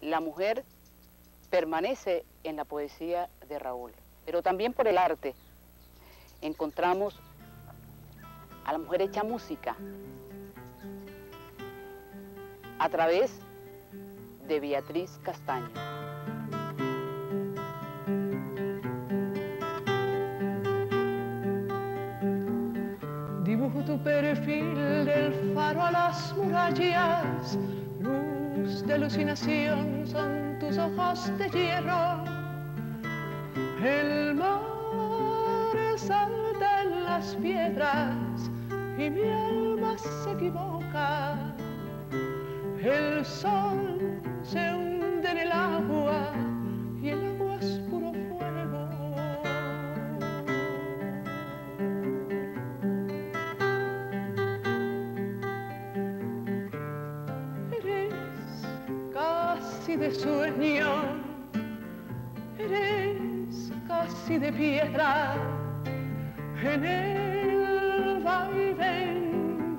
la mujer permanece en la poesía de Raúl, pero también por el arte. Encontramos a la mujer hecha música a través de Beatriz Castaño. Dibujo tu perfil del faro a las murallas, de alucinación son tus ojos de hierro. El mar salta en las piedras y mi alma se equivoca. El sol se hunde casi de sueño, eres casi de piedra. En el vaivén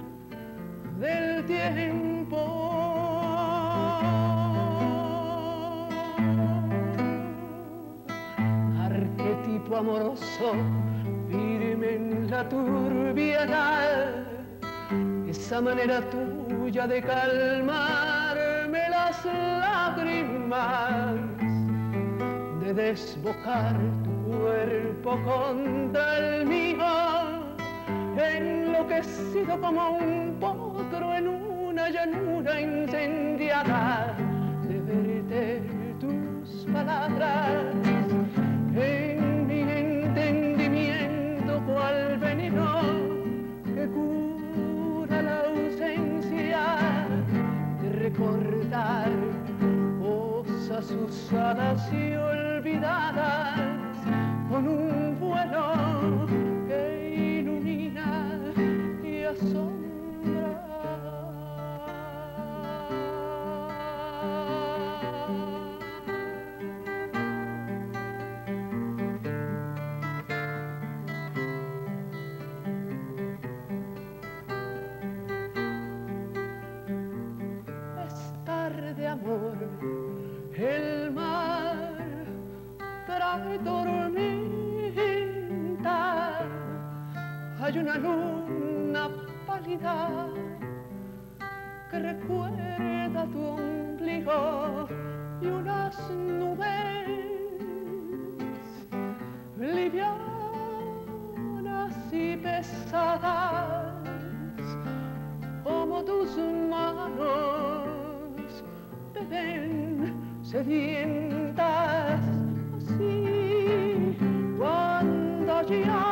del tiempo. Arquetipo amoroso, firme en la turbiedad, esa manera tuya de calmarme las lágrimas, de desbocar tu cuerpo contra el mío, enloquecido como un potro en una llanura incendiada, de verte tus palabras usadas y olvidadas con un vuelo que ilumina y asombra. Hay una luna pálida que recuerda tu ombligo y unas nubes livianas y pesadas como tus manos beben sedientas. Así cuando ya